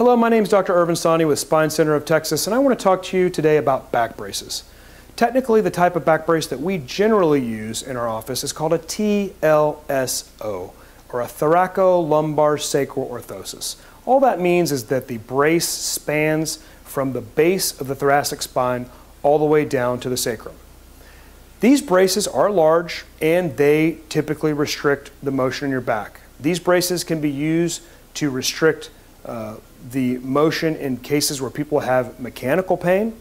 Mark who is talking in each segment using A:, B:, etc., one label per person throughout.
A: Hello, my name is Dr. Irvin Sahni with Spine Center of Texas, and I want to talk to you today about back braces. Technically, the type of back brace that we generally use in our office is called a TLSO, or a thoracolumbar sacral orthosis. All that means is that the brace spans from the base of the thoracic spine all the way down to the sacrum. These braces are large and they typically restrict the motion in your back. These braces can be used to restrict uh, the motion in cases where people have mechanical pain,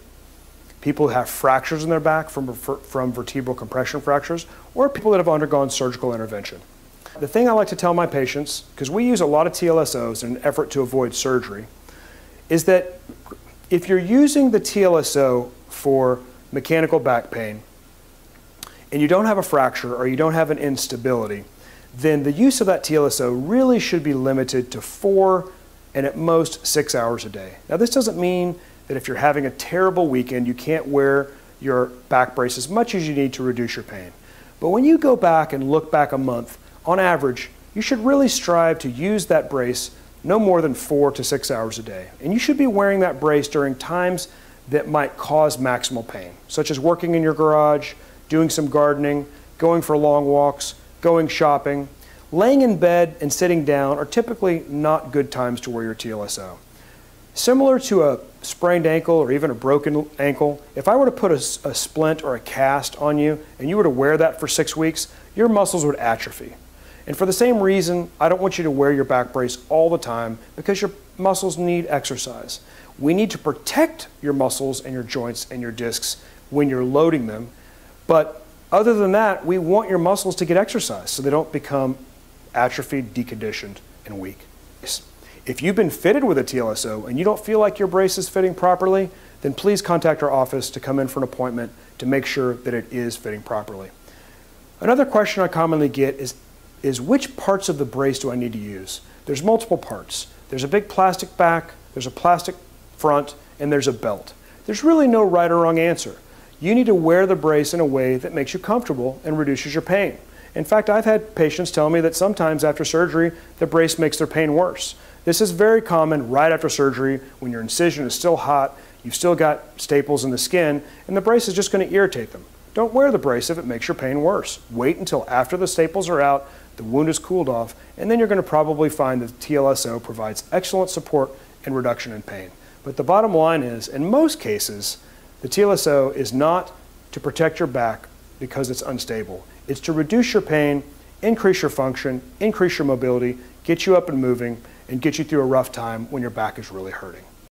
A: people who have fractures in their back from, from vertebral compression fractures, or people that have undergone surgical intervention. The thing I like to tell my patients, because we use a lot of TLSOs in an effort to avoid surgery, is that if you're using the TLSO for mechanical back pain and you don't have a fracture or you don't have an instability, then the use of that TLSO really should be limited to four and at most six hours a day. Now, this doesn't mean that if you're having a terrible weekend, you can't wear your back brace as much as you need to reduce your pain. But when you go back and look back a month, on average, you should really strive to use that brace no more than four to six hours a day. And you should be wearing that brace during times that might cause maximal pain, such as working in your garage, doing some gardening, going for long walks, going shopping, Laying in bed and sitting down are typically not good times to wear your TLSO. Similar to a sprained ankle or even a broken ankle, if I were to put a, a, splint or a cast on you and you were to wear that for six weeks, your muscles would atrophy. And for the same reason, I don't want you to wear your back brace all the time because your muscles need exercise. We need to protect your muscles and your joints and your discs when you're loading them. But other than that, we want your muscles to get exercise so they don't become atrophied, deconditioned, and weak. If you've been fitted with a TLSO and you don't feel like your brace is fitting properly, then please contact our office to come in for an appointment to make sure that it is fitting properly. Another question I commonly get is, is which parts of the brace do I need to use? There's multiple parts. There's a big plastic back, there's a plastic front, and there's a belt. There's really no right or wrong answer. You need to wear the brace in a way that makes you comfortable and reduces your pain. In fact, I've had patients tell me that sometimes after surgery, the brace makes their pain worse. This is very common right after surgery when your incision is still hot, you've still got staples in the skin, and the brace is just going to irritate them. Don't wear the brace if it makes your pain worse. Wait until after the staples are out, the wound is cooled off, and then you're going to probably find that TLSO provides excellent support and reduction in pain. But the bottom line is, in most cases, the TLSO is not to protect your back because it's unstable. It's to reduce your pain, increase your function, increase your mobility, get you up and moving, and get you through a rough time when your back is really hurting.